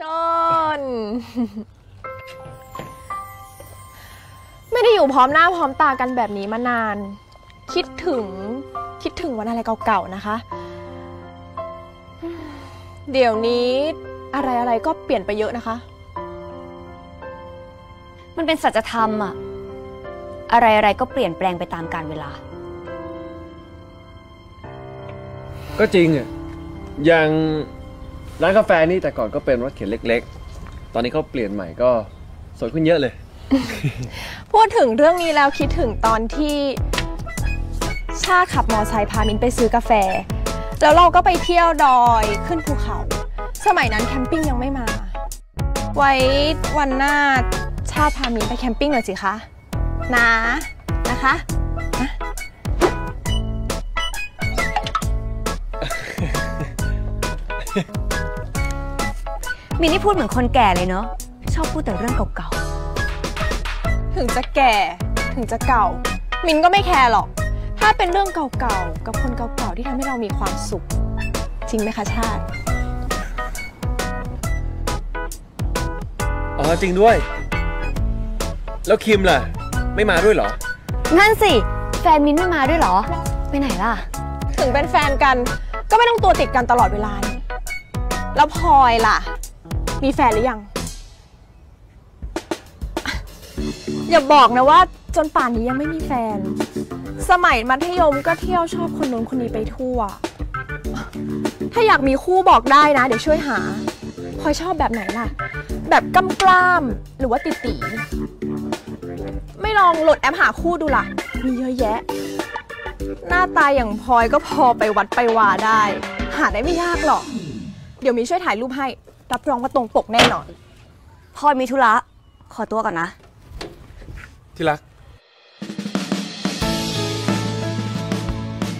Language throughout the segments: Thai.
ชน ไม่ได้อยู่พร้อมหน้าพร้อมตากันแบบนี้มานาน คิดถึงคิดถึงวันอะไรเก่าๆนะคะ เดี๋ยวนี้อะไรอะไรๆก็เปลี่ยนไปเยอะนะคะ มันเป็นสัจธรรมอะอะไรอะไรก็เปลี่ยนแปลงไปตามกาลเวลา ก็จริงอะอย่าง ร้านกาแฟนี่แต่ก่อนก็เป็นรถเข็นเล็ก ๆ ตอนนี้เขาเปลี่ยนใหม่ก็สวยขึ้นเยอะเลย พูดถึงเรื่องนี้แล้วคิดถึงตอนที่ ชาขับมอไซค์พามินไปซื้อกาแฟ แล้วเราก็ไปเที่ยวดอยขึ้นภูเขา สมัยนั้นแคมปิ้งยังไม่มา ไว้วันหน้าชาพามินไปแคมปิ้งหน่อยสิคะนะนะคะ มินนี่พูดเหมือนคนแก่เลยเนาะชอบพูดแต่เรื่องเก่าถึงจะแก่ถึงจะเก่า มินก็ไม่แคร์หรอก ถ้าเป็นเรื่องเก่าๆ กับคนเก่าๆ ที่ทำให้เรามีความสุข จริงไหมคะชาติ อ๋อจริงด้วย แล้วคิมล่ะ ไม่มาด้วยเหรอๆนั่นสิ แฟนมินไม่มาด้วยเหรอ ไปไหนล่ะ ถึงเป็นแฟนกันก็ไม่ต้องตัวติดกันตลอดเวลานี่แล้วพลอยล่ะ มีแฟนหรือยัง อย่าบอกนะว่าจนป่านนี้ยังไม่มีแฟน สมัยมัธยมก็เที่ยวชอบคนนู้นคนนี้ไปทั่ว ถ้าอยากมีคู่บอกได้นะ เดี๋ยวช่วยหาพลอยชอบแบบไหนล่ะ แบบกำกล้ามหรือว่าติตีไม่ลองโหลดแอปหาคู่ดูล่ะ มีเยอะแยะ หน้าตาอย่างพลอยก็พอไปวัดไปวาได้ หาได้ไม่ยากหรอก เดี๋ยวมีช่วยถ่ายรูปให้ รับรองว่าตรงปกแน่นอนพลอยมีธุระขอตัวก่อนนะ ที่รัก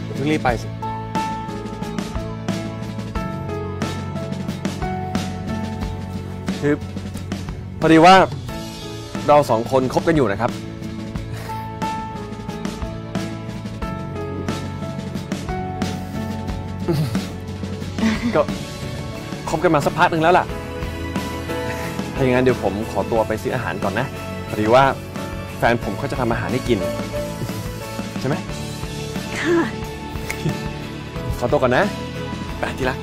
อย่าเพิ่งรีบไปสิ คือพอดีว่าเราสองคนคบกันอยู่นะครับ ก็ คบกันมาสักพักหนึ่งแล้วล่ะ ถ้าอย่างนั้นเดี๋ยวผมขอตัวไปซื้ออาหารก่อนนะพอดีว่าแฟนผมเขาจะทำอาหารให้กิน ใช่ไหมค่ะ ขอตัวก่อนนะ ไปที่รัก